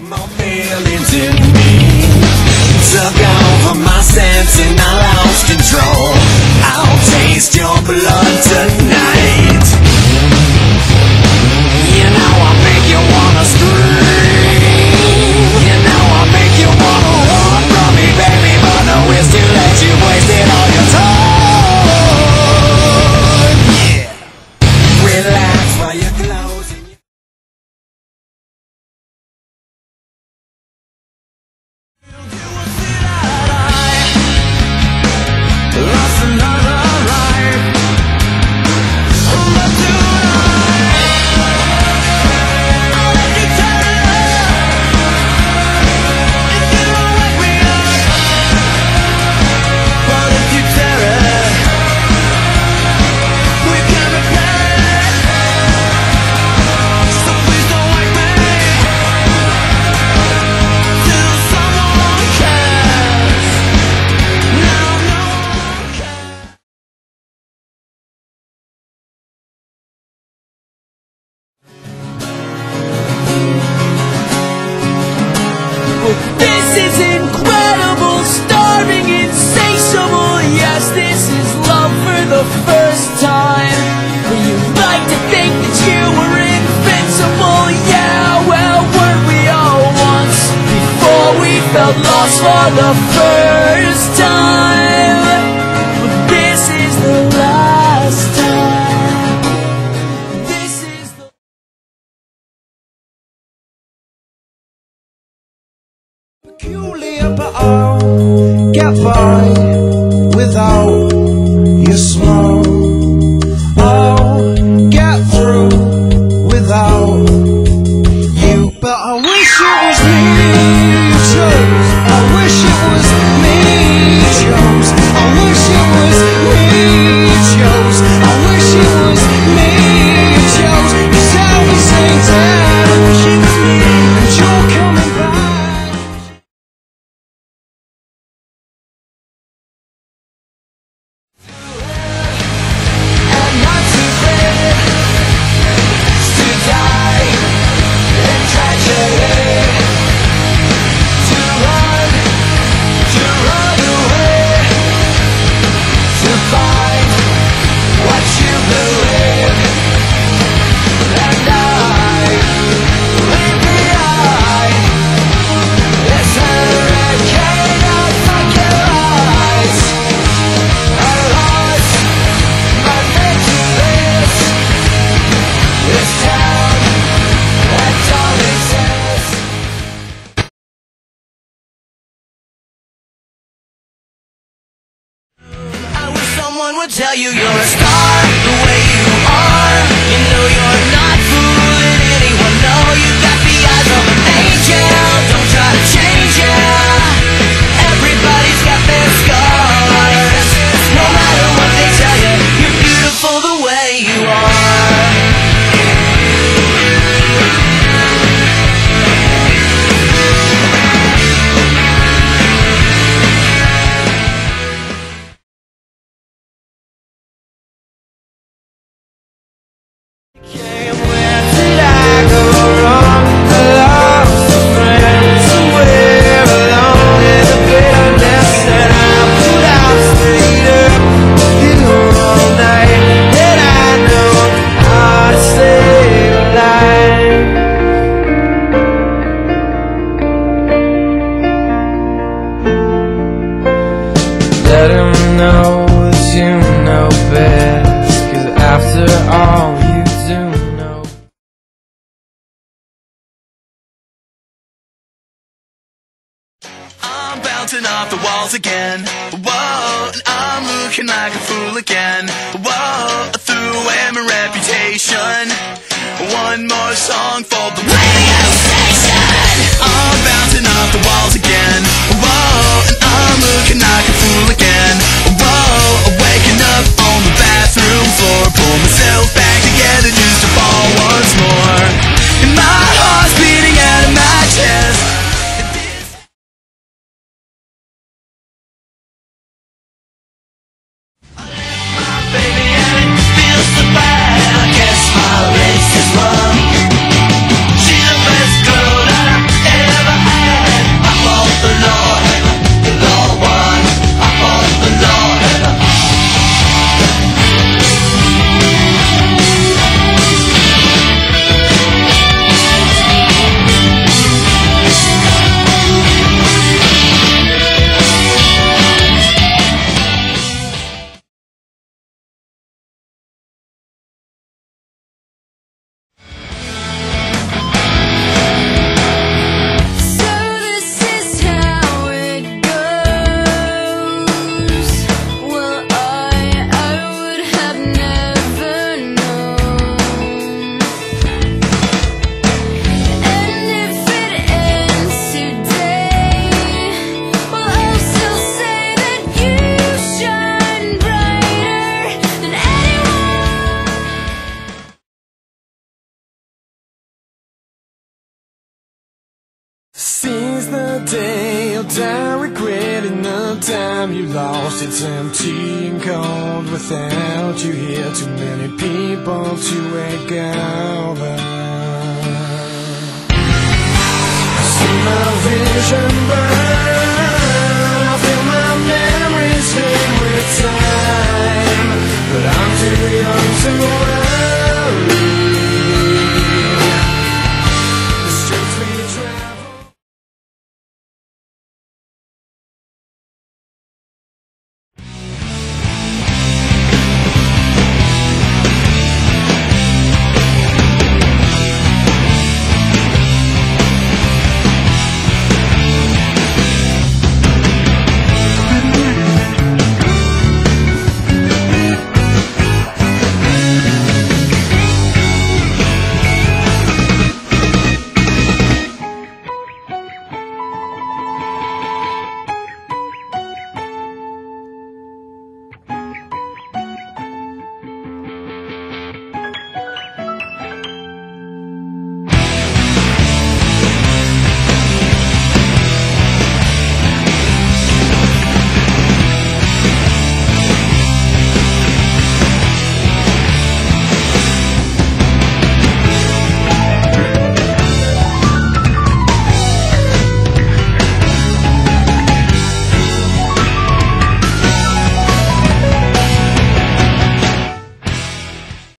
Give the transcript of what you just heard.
my feelings in me. Took over my and I lost control. I'll taste your blood tonight. for the first time. But this is the last time. This is the Peculiar but I'll get by without your smile. I'll get through without you But I wish it was me you chose would tell you you're a star. Let him know that you know best Cause after all you do know. I'm bouncing off the walls again. Whoa, and I'm looking like a fool again. Whoa, I threw away my reputation. One more song for the radio station. I'm bouncing off the walls again. Whoa, and I'm looking like Day, you'll die regretting the time you lost. It's empty and cold without you here. Too many people to wake over. I see my vision burn. I feel my memories fade with time.